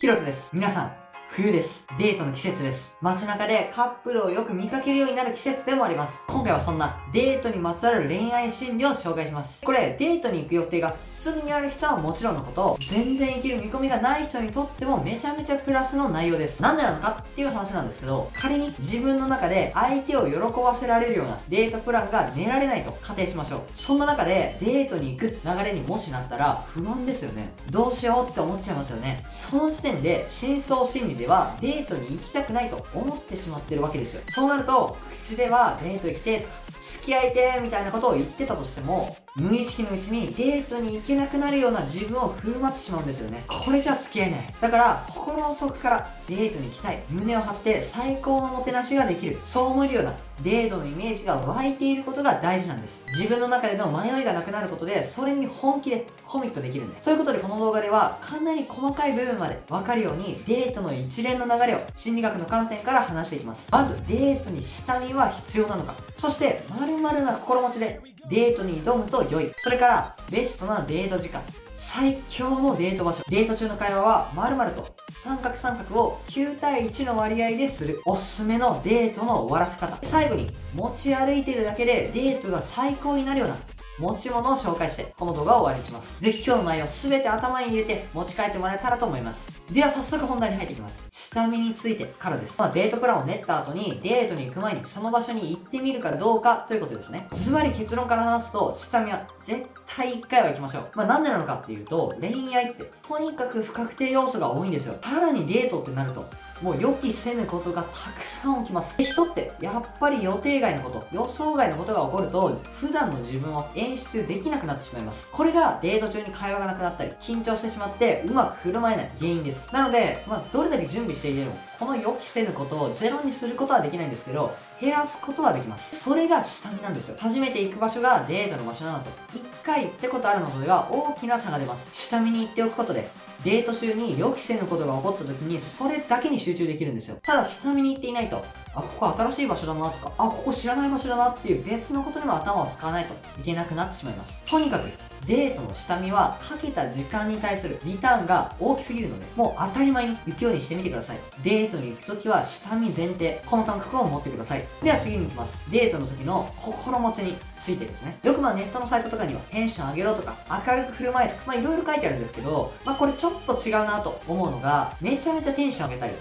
ヒロトです。皆さん、冬です。デートの季節です。街中でカップルをよく見かけるようになる季節でもあります。今回はそんなデートにまつわる恋愛心理を紹介します。これ、デートに行く予定がすぐにある人はもちろんのこと、全然生きる見込みがない人にとってもめちゃめちゃプラスの内容です。なんでなのかっていう話なんですけど、仮に自分の中で相手を喜ばせられるようなデートプランが練られないと仮定しましょう。そんな中でデートに行く流れにもしなったら不安ですよね。どうしようって思っちゃいますよね。その時点で深層心理ではデートに行きたくないと思ってしまってるわけですよ。そうなると、口ではデート行きてとか、付き合いてみたいなことを言ってたとしても、無意識のうちにデートに行けなくなるような自分を振る舞ってしまうんですよね。これじゃ付き合えない。だから、心の底からデートに行きたい。胸を張って最高のもてなしができる。そう思えるようなデートのイメージが湧いていることが大事なんです。自分の中での迷いがなくなることで、それに本気でコミットできるんで。ということで、この動画では、かなり細かい部分まで分かるように、デートの一連の流れを心理学の観点から話していきます。まず、デートに下見は必要なのか。そして、〇〇な心持ちでデートに挑むと良い。それから、ベストなデート時間。最強のデート場所。デート中の会話は〇〇と三角三角を9対1の割合でする。おすすめのデートの終わらせ方。最後に持ち歩いてるだけでデートが最高になるような持ち物を紹介して、この動画を終わりにします。ぜひ今日の内容すべて頭に入れて持ち帰ってもらえたらと思います。では早速本題に入っていきます。下見についてからです。まあ、デートプランを練った後にデートに行く前にその場所に行ってみるかどうかということですね。ズバリ結論から話すと、下見は絶対1回は行きましょう。まあなんでなのかっていうと、恋愛ってとにかく不確定要素が多いんですよ。さらにデートってなると、もう予期せぬことがたくさん起きます。人ってやっぱり予定外のこと、予想外のことが起こると、普段の自分を演出できなくなってしまいます。これがデート中に会話がなくなったり、緊張してしまってうまく振る舞えない原因です。なので、まあ、どれだけ準備していても、この予期せぬことをゼロにすることはできないんですけど、減らすことはできます。それが下見なんですよ。初めて行く場所がデートの場所なのと、一回行ったことあるのとでは大きな差が出ます。下見に行っておくことで、デート中に予期せぬことが起こった時に、それだけに集中できるんですよ。ただ、下見に行っていないと、あ、ここ新しい場所だなとか、あ、ここ知らない場所だなっていう別のことにも頭を使わないといけなくなってしまいます。とにかく、デートの下見はかけた時間に対するリターンが大きすぎるので、もう当たり前に行くようにしてみてください。デートに行くときは下見前提、この感覚を持ってください。では次に行きます。デートの時の心持ちについてですね。よくまあネットのサイトとかにはテンション上げろとか、明るく振る舞えとか、まあいろいろ書いてあるんですけど、まあこれちょっと違うなと思うのが、めちゃめちゃテンション上げたり、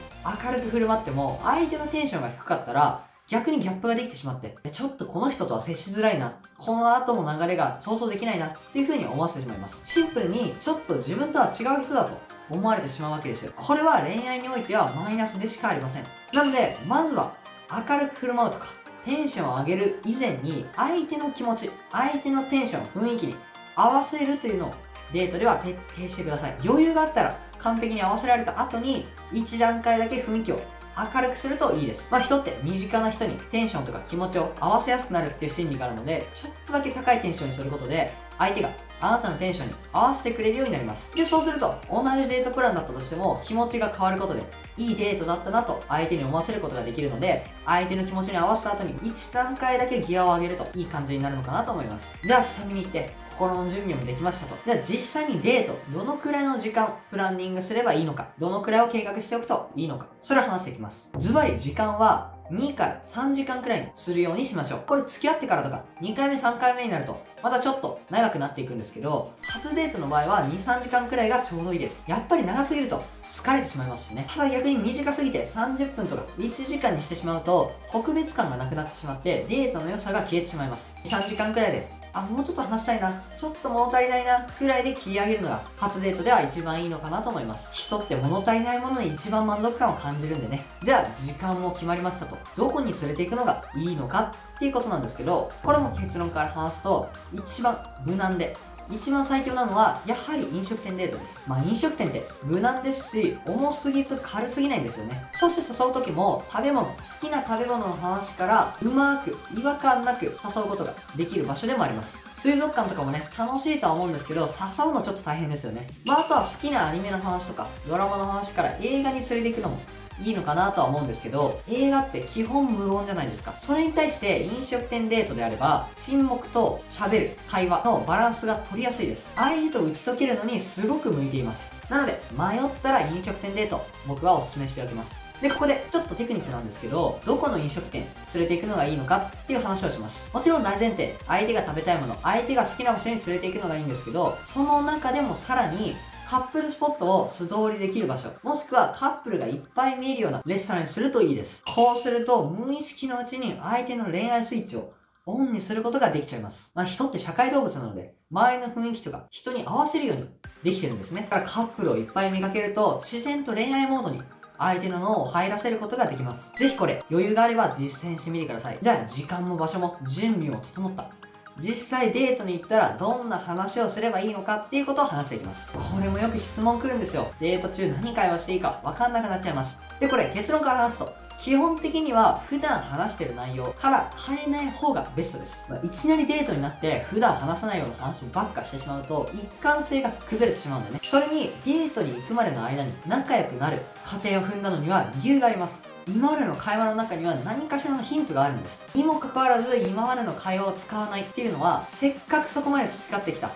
明るく振る舞っても、相手のテンションが低かったら、逆にギャップができてしまって、ちょっとこの人とは接しづらいな、この後の流れが想像できないなっていう風に思わせてしまいます。シンプルに、ちょっと自分とは違う人だと思われてしまうわけですよ。これは恋愛においてはマイナスでしかありません。なので、まずは明るく振る舞うとか、テンションを上げる以前に、相手の気持ち、相手のテンション、雰囲気に合わせるというのをデートでは徹底してください。余裕があったら完璧に合わせられた後に、1段階だけ雰囲気を明るくするといいです。まあ人って身近な人にテンションとか気持ちを合わせやすくなるっていう心理があるので、ちょっとだけ高いテンションにすることで、相手があなたのテンションに合わせてくれるようになります。で、そうすると、同じデートプランだったとしても、気持ちが変わることで、いいデートだったなと相手に思わせることができるので、相手の気持ちに合わせた後に1段階だけギアを上げるといい感じになるのかなと思います。じゃあ、下見に行って、心の準備もできましたと。じゃあ実際にデート、どのくらいの時間、プランニングすればいいのか、どのくらいを計画しておくといいのか、それを話していきます。ズバリ時間は、2から3時間くらいにするようにしましょう。これ付き合ってからとか、2回目3回目になると、またちょっと長くなっていくんですけど、初デートの場合は2、3時間くらいがちょうどいいです。やっぱり長すぎると疲れてしまいますしね。ただ逆に短すぎて30分とか1時間にしてしまうと、特別感がなくなってしまって、デートの良さが消えてしまいます。3時間くらいであ、もうちょっと話したいな、ちょっと物足りないな、くらいで切り上げるのが初デートでは一番いいのかなと思います。人って物足りないものに一番満足感を感じるんでね。じゃあ、時間も決まりましたと。どこに連れて行くのがいいのかっていうことなんですけど、これも結論から話すと、一番無難で一番最強なのは、やはり飲食店デートです。まあ飲食店って無難ですし、重すぎず軽すぎないんですよね。そして誘う時も、食べ物、好きな食べ物の話から、うまく、違和感なく誘うことができる場所でもあります。水族館とかもね、楽しいとは思うんですけど、誘うのちょっと大変ですよね。まああとは好きなアニメの話とか、ドラマの話から映画に連れて行くのもいいのかなとは思うんですけど、映画って基本無音じゃないですか。それに対して飲食店デートであれば、沈黙と喋る会話のバランスが取りやすいです。相手と打ち解けるのにすごく向いています。なので、迷ったら飲食店デート、僕はお勧めしておきます。で、ここでちょっとテクニックなんですけど、どこの飲食店連れて行くのがいいのかっていう話をします。もちろん大前提、相手が食べたいもの、相手が好きな場所に連れて行くのがいいんですけど、その中でもさらにカップルスポットを素通りできる場所、もしくはカップルがいっぱい見えるようなレストランにするといいです。こうすると、無意識のうちに相手の恋愛スイッチをオンにすることができちゃいます。まあ人って社会動物なので、周りの雰囲気とか人に合わせるようにできてるんですね。だからカップルをいっぱい見かけると、自然と恋愛モードに相手の脳を入らせることができます。ぜひこれ、余裕があれば実践してみてください。じゃあ、時間も場所も準備も整った。実際デートに行ったらどんな話をすればいいのかっていうことを話していきます。これもよく質問来るんですよ。デート中何会話していいかわかんなくなっちゃいます。で、これ結論から話すと、基本的には普段話してる内容から変えない方がベストです。まあ、いきなりデートになって普段話さないような話ばっかしてしまうと一貫性が崩れてしまうんでね。それにデートに行くまでの間に仲良くなる過程を踏んだのには理由があります。今までの会話の中には何かしらのヒントがあるんです。にもかかわらず今までの会話を使わないっていうのはせっかくそこまで培ってきた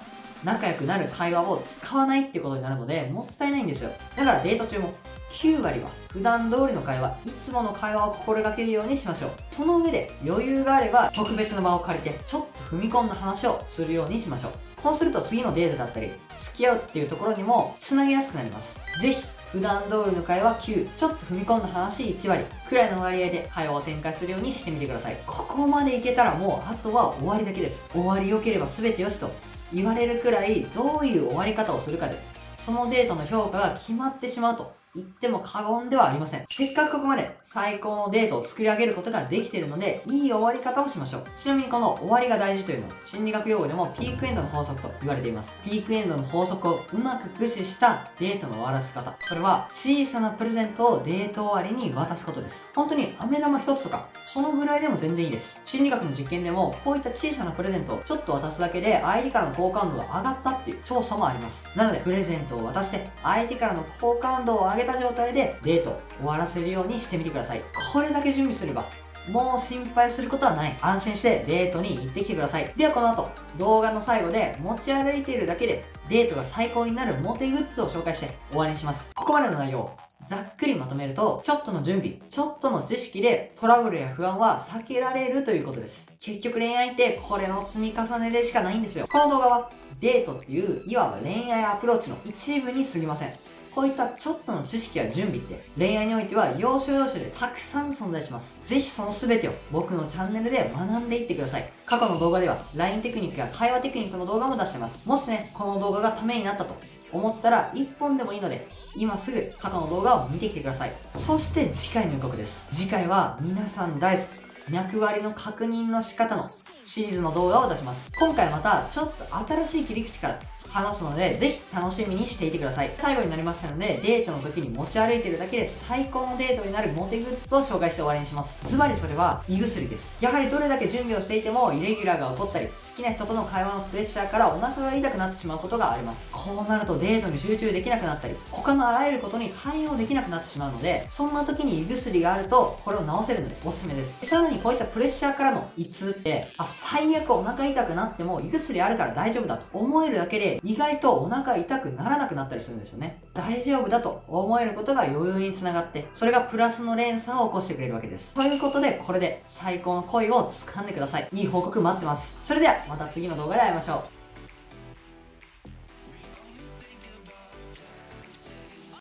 仲良くなる会話を使わないってことになるのでもったいないんですよ。だからデート中も9割は普段通りの会話、いつもの会話を心がけるようにしましょう。その上で余裕があれば特別な場を借りてちょっと踏み込んだ話をするようにしましょう。こうすると次のデートだったり、付き合うっていうところにも繋げやすくなります。ぜひ、普段通りの会話9、ちょっと踏み込んだ話1割くらいの割合で会話を展開するようにしてみてください。ここまでいけたらもうあとは終わりだけです。終わり良ければ全てよしと言われるくらいどういう終わり方をするかで、そのデートの評価が決まってしまうと言っても過言ではありません。せっかくここまで最高のデートを作り上げることができているので、いい終わり方をしましょう。ちなみにこの終わりが大事というのは、心理学用語でもピークエンドの法則と言われています。ピークエンドの法則をうまく駆使したデートの終わらせ方。それは、小さなプレゼントをデート終わりに渡すことです。本当に飴玉一つとか、そのぐらいでも全然いいです。心理学の実験でも、こういった小さなプレゼントをちょっと渡すだけで、相手からの好感度が上がったっていう調査もあります。なので、プレゼントを渡して、相手からの好感度を上げた状態で、デート終わらせるようにしてみてください。これだけ準備すれば、もう心配することはない。安心してデートに行ってきてください。ではこの後、動画の最後で持ち歩いているだけでデートが最高になるモテグッズを紹介して終わりにします。ここまでの内容、ざっくりまとめると、ちょっとの準備、ちょっとの知識でトラブルや不安は避けられるということです。結局恋愛ってこれの積み重ねでしかないんですよ。この動画はデートっていういわば恋愛アプローチの一部に過ぎません。こういったちょっとの知識や準備って恋愛においては要所要所でたくさん存在します。ぜひその全てを僕のチャンネルで学んでいってください。過去の動画では LINE テクニックや会話テクニックの動画も出してます。もしね、この動画がためになったと思ったら1本でもいいので今すぐ過去の動画を見てきてください。そして次回の予告です。次回は皆さん大好き、脈割りの確認の仕方のシリーズの動画を出します。今回またちょっと新しい切り口から話すので、ぜひ楽しみにしていてください。最後になりましたので、デートの時に持ち歩いてるだけで最高のデートになるモテグッズを紹介して終わりにします。つまりそれは胃薬です。やはりどれだけ準備をしていても、イレギュラーが起こったり、好きな人との会話のプレッシャーからお腹が痛くなってしまうことがあります。こうなるとデートに集中できなくなったり、他のあらゆることに対応できなくなってしまうので、そんな時に胃薬があると、これを治せるのでおすすめです。さらにこういったプレッシャーからの胃痛って、あ、最悪お腹痛くなっても胃薬あるから大丈夫だと思えるだけで、意外とお腹痛くならなくなったりするんですよね。大丈夫だと思えることが余裕につながって、それがプラスの連鎖を起こしてくれるわけです。ということで、これで最高の恋を掴んでください。いい報告待ってます。それでは、また次の動画で会いましょう。